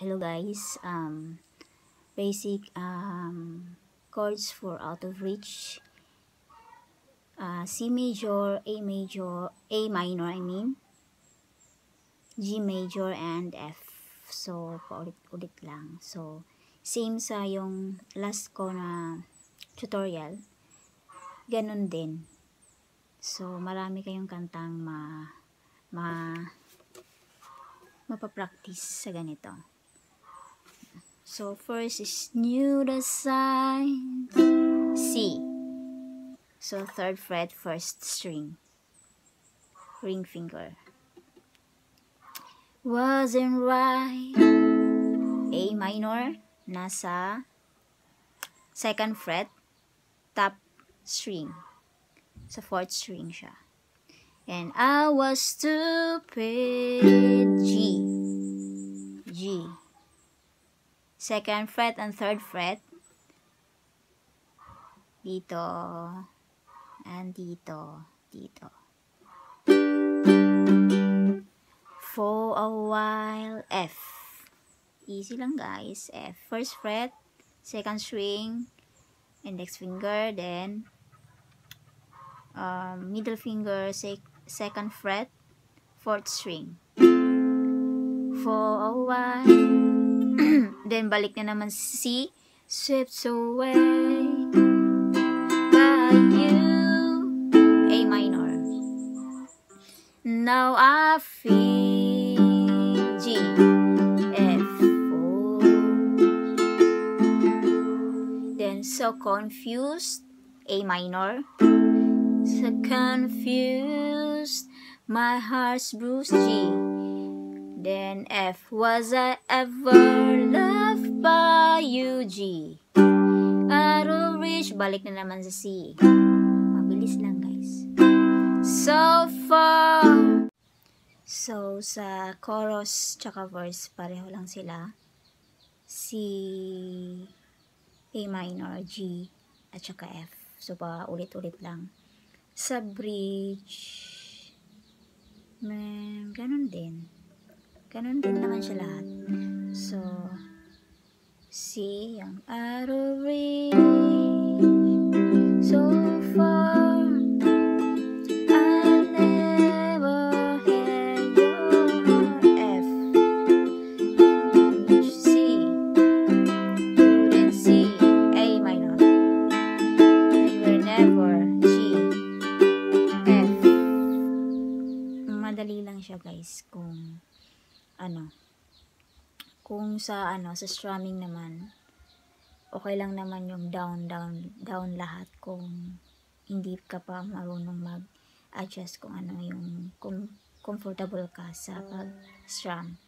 Hello guys, um, basic um, chords for out of reach. Uh, C major, A major, A minor I mean, G major and F. So, paulit-ulit lang. So, same sa yung last ko na tutorial. Ganon din. So, marami kayong kantang ma ma mapapractice sa ganito. So, first is new the sign C. So, third fret, first string. Ring finger. Wasn't right. A minor, nasa second fret, top string. Sa fourth string siya. And I was stupid. G. Second fret and third fret. Dito. And dito. Dito. For a while, F. Easy lang guys. F. First fret, second string, index finger, then um, middle finger, sec second fret, fourth string. For a while, then balik na naman C, swept away by you, A minor. Now I feel G, F. Then so confused, A minor. So confused, my heart's bruised G. Then F, was I ever loved you G? Of reach, balik na naman sa C. Mabilis lang guys. So far. So sa chorus tsaka verse, pareho lang sila. C, A minor, G, at saka F. So pa ulit-ulit lang sa bridge, man, ganun din. Ganun din naman siya lahat. See, yung arrow reach, so far, I'll never hear your F. C, then C, A minor. We were never G. F. Madali lang siya guys kung ano kung sa ano sa strumming naman okay lang naman yung down down down lahat kung hindi ka pa marunong mag adjust kung ano yung kung comfortable ka sa pag strum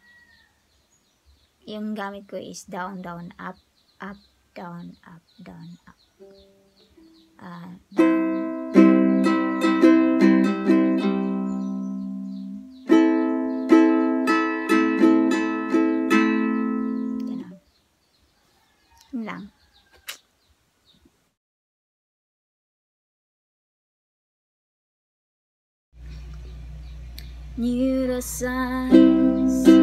yung gamit ko is down down up up down up down up. Uh, down Knew the signs